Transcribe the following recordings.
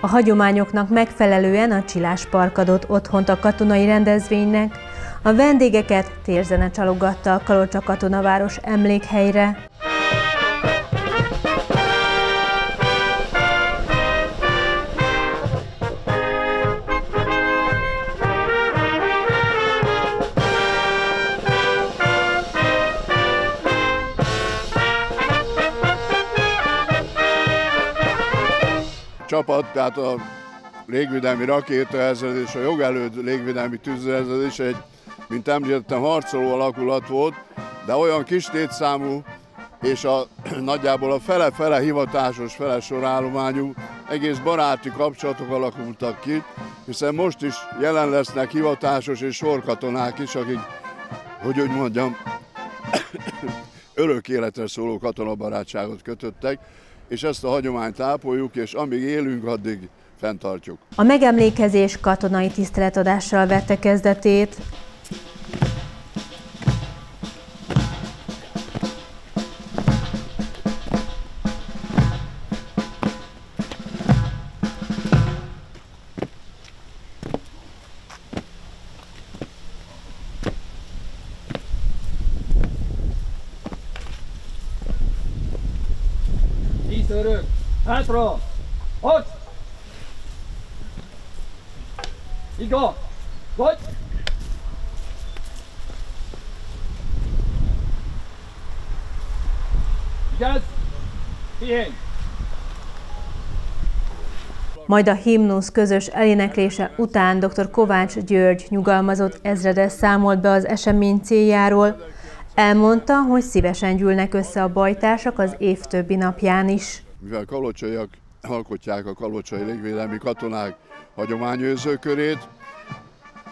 A hagyományoknak megfelelően a Csilás Park adott otthont a katonai rendezvénynek, a vendégeket térzene csalogatta a Kalocsa katonaváros emlékhelyre. Csapat, tehát a légvédelmi rakétaezredés, a jogelőd légvédelmi tűzezredés egy, mint említettem, harcoló alakulat volt, de olyan kis létszámú, és a, nagyjából a fele-fele hivatásos, fele sorállományú, egész baráti kapcsolatok alakultak ki, hiszen most is jelen lesznek hivatásos és sorkatonák is, akik, hogy úgy mondjam, örök életre szóló katonabarátságot kötöttek, és ezt a hagyományt ápoljuk, és amíg élünk, addig fenntartjuk. A megemlékezés katonai tiszteletadással vette kezdetét. Tízörök, hátra, ott! Iga, vagy! Igaz? Pihenj! Majd a himnusz közös eléneklése után dr. Kovács György nyugalmazott ezredes számolt be az esemény céljáról, Elmondta, hogy szívesen gyűlnek össze a bajtársak az év többi napján is. Mivel kalocsaiak alkotják a kalocsai légvédelmi katonák hagyományőrző körét,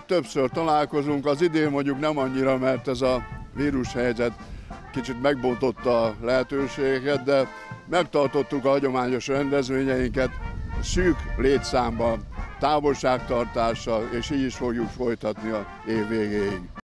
többször találkozunk, az idén mondjuk nem annyira, mert ez a vírushelyzet kicsit megbontotta a lehetőségeket, de megtartottuk a hagyományos rendezvényeinket szűk létszámban, távolságtartással, és így is fogjuk folytatni a év végéig.